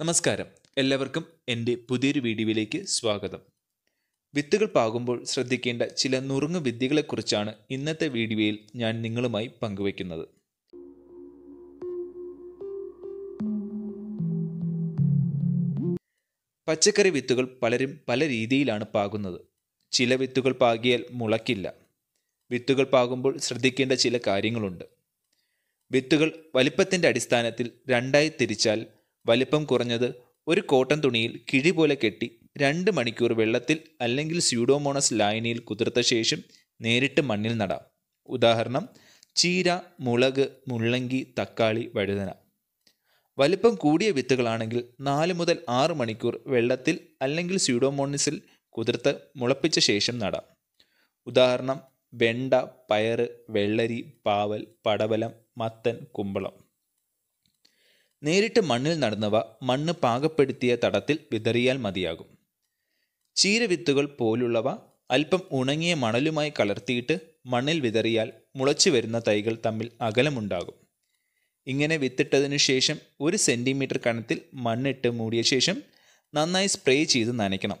നമസ്കാരം. എല്ലാവർക്കും എന്റെ പുതിയൊരു വീഡിയോയിലേക്ക് സ്വാഗതം. വിത്തുകൾ പാകുമ്പോൾ ശ്രദ്ധിക്കേണ്ട ചില നുറുങ്ങ് വിദ്യകളെക്കുറിച്ചാണ് ഇന്നത്തെ വീഡിയോയിൽ ഞാൻ നിങ്ങളുമായി പങ്കുവയ്ക്കുന്നത്. പച്ചക്കറി വിത്തുകൾ പലരും പല രീതിയിലാണ് പാകുന്നത്. ചില വിത്തുകൾ പാകിയാൽ മുളക്കില്ല വിത്തുകൾ പാകുമ്പോൾ ശ്രദ്ധിക്കേണ്ട ചില കാര്യങ്ങളുണ്ട്. വിത്തുകൾ വലിപ്പത്തിന്റെ അടിസ്ഥാനത്തിൽ രണ്ടായി തിരിച്ചാൽ വലിപ്പം കുറഞ്ഞത് ഒരു കോട്ടൺ തുണിയിൽ കിഴി പോലെ കെട്ടി രണ്ട് മണിക്കൂർ വെള്ളത്തിൽ അല്ലെങ്കിൽ സ്യൂഡോമോണസ് ലായനിയിൽ കുതിർത്ത ശേഷം നേരിട്ട് മണ്ണിൽ നടാം. ഉദാഹരണം ചീര മുളക് മുള്ളങ്കി തക്കാളി വഴുതന. വലിപ്പം കൂടിയ വിത്തുകളാണെങ്കിൽ നാല് മുതൽ ആറ് മണിക്കൂർ വെള്ളത്തിൽ അല്ലെങ്കിൽ സ്യൂഡോമോണസിൽ കുതിർത്ത് മുളപ്പിച്ച ശേഷം നടാം. ഉദാഹരണം വെണ്ട പയർ വെള്ളരി പാവൽ പടവലം മത്തൻ കുമ്പളം. നേരിട്ട് മണ്ണിൽ നടന്നവ മണ്ണ് പാകപ്പെടുത്തിയ തടത്തിൽ വിതറിയാൽ മതിയാകും. ചീരവിത്തുകൾ പോലുള്ളവ അല്പം ഉണങ്ങിയ മണലുമായി കലർത്തിയിട്ട് മണ്ണിൽ വിതറിയാൽ മുളച്ചു വരുന്ന തൈകൾ തമ്മിൽ അകലമുണ്ടാകും. ഇങ്ങനെ വിത്തിട്ടതിനു ശേഷം ഒരു സെന്റിമീറ്റർ കണത്തിൽ മണ്ണിട്ട് മൂടിയ ശേഷം നന്നായി സ്പ്രേ ചെയ്ത് നനയ്ക്കണം.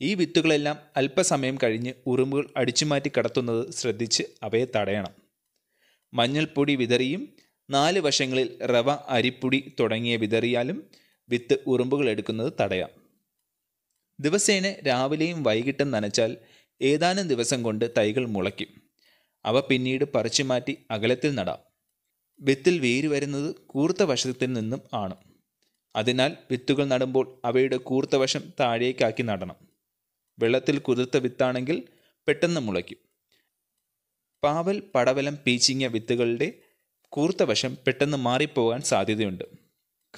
ഈ വിത്തുകളെല്ലാം അല്പസമയം കഴിഞ്ഞ് ഉറുമ്പുകൾ അടിച്ചുമാറ്റി കടത്തുന്നത് ശ്രദ്ധിച്ച് അവയെ തടയണം. മഞ്ഞൾപ്പൊടി വിതറിയും നാല് വശങ്ങളിൽ റവ അരിപ്പൊടി തുടങ്ങിയ വിതറിയാലും വിത്ത് ഉറുമ്പുകൾ എടുക്കുന്നത് തടയാം. ദിവസേന രാവിലെയും വൈകിട്ടും നനച്ചാൽ ഏതാനും ദിവസം കൊണ്ട് തൈകൾ മുളയ്ക്കും. അവ പിന്നീട് പറിച്ചു മാറ്റി അകലത്തിൽ നടാം. വിത്തിൽ വേര് വരുന്നത് കൂർത്ത വശത്തിൽ നിന്നും ആണ്. അതിനാൽ വിത്തുകൾ നടുമ്പോൾ അവയുടെ കൂർത്ത വശം താഴേക്കാക്കി നടണം. വെള്ളത്തിൽ കുതിർത്ത വിത്താണെങ്കിൽ പെട്ടെന്ന് മുളയ്ക്കും. പാവൽ പടവലം പീച്ചിങ്ങ വിത്തുകളുടെ കൂർത്ത വശം പെട്ടെന്ന് മാറിപ്പോകാൻ സാധ്യതയുണ്ട്.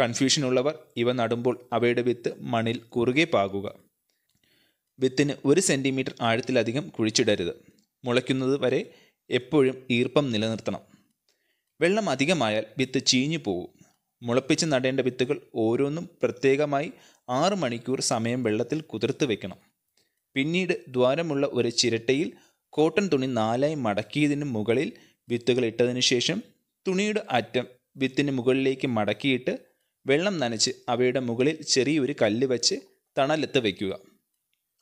കൺഫ്യൂഷനുള്ളവർ ഇവ നടുമ്പോൾ അവയുടെ വിത്ത് മണ്ണിൽ കുറുകെ പാകുക. വിത്തിന് ഒരു സെന്റിമീറ്റർ ആഴത്തിലധികം കുഴിച്ചിടരുത്. മുളയ്ക്കുന്നത് വരെ എപ്പോഴും ഈർപ്പം നിലനിർത്തണം. വെള്ളം അധികമായാൽ വിത്ത് ചീഞ്ഞു പോകും മുളപ്പിച്ച് നടേണ്ട വിത്തുകൾ ഓരോന്നും പ്രത്യേകമായി ആറ് മണിക്കൂർ സമയം വെള്ളത്തിൽ കുതിർത്ത് വെക്കണം. പിന്നീട് ദ്വാരമുള്ള ഒരു ചിരട്ടയിൽ കോട്ടൺ തുണി നാലായി മടക്കിയതിന് മുകളിൽ വിത്തുകൾ ഇട്ടതിനു ശേഷം തുണിയുടെ അറ്റം വിത്തിന് മുകളിലേക്ക് മടക്കിയിട്ട് വെള്ളം നനച്ച് അവയുടെ മുകളിൽ ചെറിയൊരു കല്ല് വെച്ച് തണലെത്ത് വയ്ക്കുക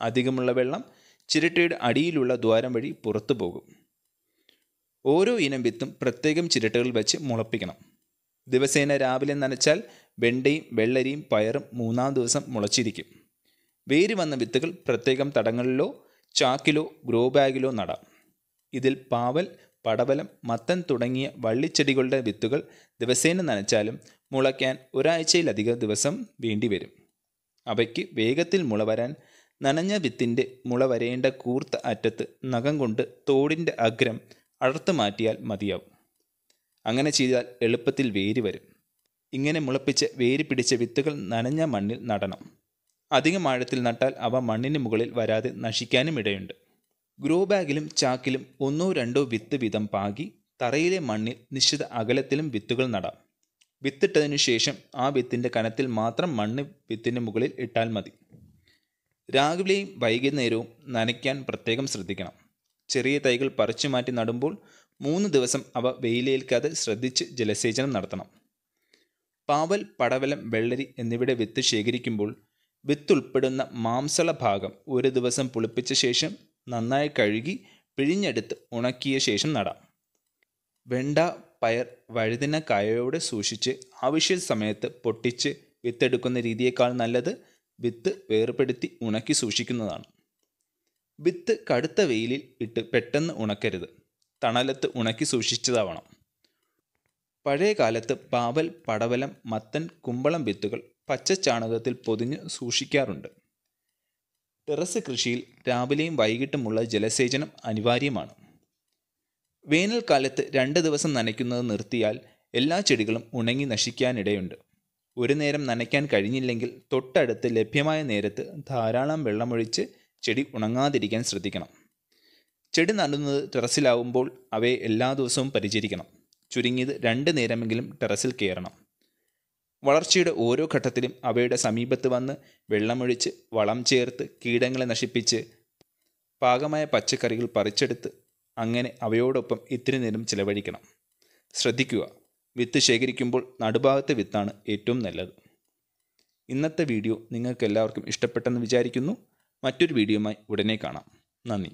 അധികമുള്ള വെള്ളം ചിരട്ടയുടെ അടിയിലുള്ള ദ്വാരം വഴി പുറത്തു പോകും. ഓരോ ഇനം വിത്തും പ്രത്യേകം ചിരട്ടകൾ വെച്ച് മുളപ്പിക്കണം. ദിവസേന രാവിലെ നനച്ചാൽ വെണ്ടയും വെള്ളരിയും പയറും മൂന്നാം ദിവസം മുളച്ചിരിക്കും. വേര് വന്ന വിത്തുകൾ പ്രത്യേകം തടങ്ങളിലോ ചാക്കിലോ ഗ്രോ ബാഗിലോ നടാം. ഇതിൽ പാവൽ പടവലം മത്തൻ തുടങ്ങിയ വള്ളിച്ചെടികളുടെ വിത്തുകൾ ദിവസേന നനച്ചാലും മുളയ്ക്കാൻ ഒരാഴ്ചയിലധികം ദിവസം വേണ്ടിവരും. അവയ്ക്ക് വേഗത്തിൽ മുള വരാൻ നനഞ്ഞ വിത്തിന്റെ മുള വരേണ്ട കൂർത്ത അറ്റത്ത് നഖം കൊണ്ട് തോടിന്റെ അഗ്രം അടർത്ത് മാറ്റിയാൽ മതിയാവും. അങ്ങനെ ചെയ്താൽ എളുപ്പത്തിൽ വേര് വരും. ഇങ്ങനെ മുളപ്പിച്ച് വേര് പിടിച്ച വിത്തുകൾ നനഞ്ഞ മണ്ണിൽ നടണം. അധികം ആഴത്തിൽ നട്ടാൽ അവ മണ്ണിന് മുകളിൽ വരാതെ നശിക്കാനും ഇടയുണ്ട്. ഗ്രോ ബാഗിലും ചാക്കിലും ഒന്നോ രണ്ടോ വിത്ത് വീതം പാകി തറയിലെ മണ്ണിൽ നിശ്ചിത അകലത്തിലും വിത്തുകൾ നടാം. വിത്തിട്ടതിനു ശേഷം ആ വിത്തിന്റെ കനത്തിൽ മാത്രം മണ്ണ് വിത്തിന് മുകളിൽ ഇട്ടാൽ മതി. രാവിലെയും വൈകുന്നേരവും നനയ്ക്കാൻ പ്രത്യേകം ശ്രദ്ധിക്കണം. ചെറിയ തൈകൾ പറിച്ചു മാറ്റി നടുമ്പോൾ മൂന്ന് ദിവസം അവ വെയിലേൽക്കാതെ ശ്രദ്ധിച്ച് ജലസേചനം നടത്തണം. പാവൽ പടവലം വെള്ളരി എന്നിവയുടെ വിത്ത് ശേഖരിക്കുമ്പോൾ വിത്തുൾപ്പെടുന്ന മാംസള ഭാഗം ഒരു ദിവസം പുളിപ്പിച്ച ശേഷം നന്നായി കഴുകി പിഴിഞ്ഞെടുത്ത് ഉണക്കിയ ശേഷം നടാം. വെണ്ട പയർ വഴുതിന കായയോടെ സൂക്ഷിച്ച് ആവശ്യ സമയത്ത് പൊട്ടിച്ച് വിത്തെടുക്കുന്ന രീതിയേക്കാൾ നല്ലത് വിത്ത് വേർപെടുത്തി ഉണക്കി സൂക്ഷിക്കുന്നതാണ്. വിത്ത് കടുത്ത വെയിലിൽ ഇട്ട് പെട്ടെന്ന് ഉണക്കരുത്. തണലത്ത് ഉണക്കി സൂക്ഷിച്ചതാവണം. പഴയ കാലത്ത് പാവൽ പടവലം മത്തൻ കുമ്പളം വിത്തുകൾ പച്ച ചാണകത്തിൽ പൊതിഞ്ഞ് സൂക്ഷിക്കാറുണ്ട്. ടെറസ് കൃഷിയിൽ രാവിലെയും വൈകിട്ടുമുള്ള ജലസേചനം അനിവാര്യമാണ്. വേനൽക്കാലത്ത് രണ്ട് ദിവസം നനയ്ക്കുന്നത് നിർത്തിയാൽ എല്ലാ ചെടികളും ഉണങ്ങി നശിക്കാനിടയുണ്ട്. ഒരു നേരം നനയ്ക്കാൻ കഴിഞ്ഞില്ലെങ്കിൽ തൊട്ടടുത്ത് ലഭ്യമായ നേരത്ത് ധാരാളം വെള്ളമൊഴിച്ച് ചെടി ഉണങ്ങാതിരിക്കാൻ ശ്രദ്ധിക്കണം. ചെടി നടുന്നത് ടെറസിലാവുമ്പോൾ അവയെ എല്ലാ ദിവസവും പരിചരിക്കണം. ചുരുങ്ങിയത് രണ്ട് നേരമെങ്കിലും ടെറസിൽ കയറണം. വളർച്ചയുടെ ഓരോ ഘട്ടത്തിലും അവയുടെ സമീപത്ത് വന്ന് വെള്ളമൊഴിച്ച് വളം ചേർത്ത് കീടങ്ങളെ നശിപ്പിച്ച് പാകമായ പച്ചക്കറികൾ പറിച്ചെടുത്ത് അങ്ങനെ അവയോടൊപ്പം ഇത്തിരി നേരം ചിലവഴിക്കണം. ശ്രദ്ധിക്കുക വിത്ത് ശേഖരിക്കുമ്പോൾ നടുഭാഗത്തെ വിത്താണ് ഏറ്റവും നല്ലത്. ഇന്നത്തെ വീഡിയോ നിങ്ങൾക്കെല്ലാവർക്കും ഇഷ്ടപ്പെട്ടെന്ന് വിചാരിക്കുന്നു. മറ്റൊരു വീഡിയോയുമായി ഉടനെ കാണാം. നന്ദി.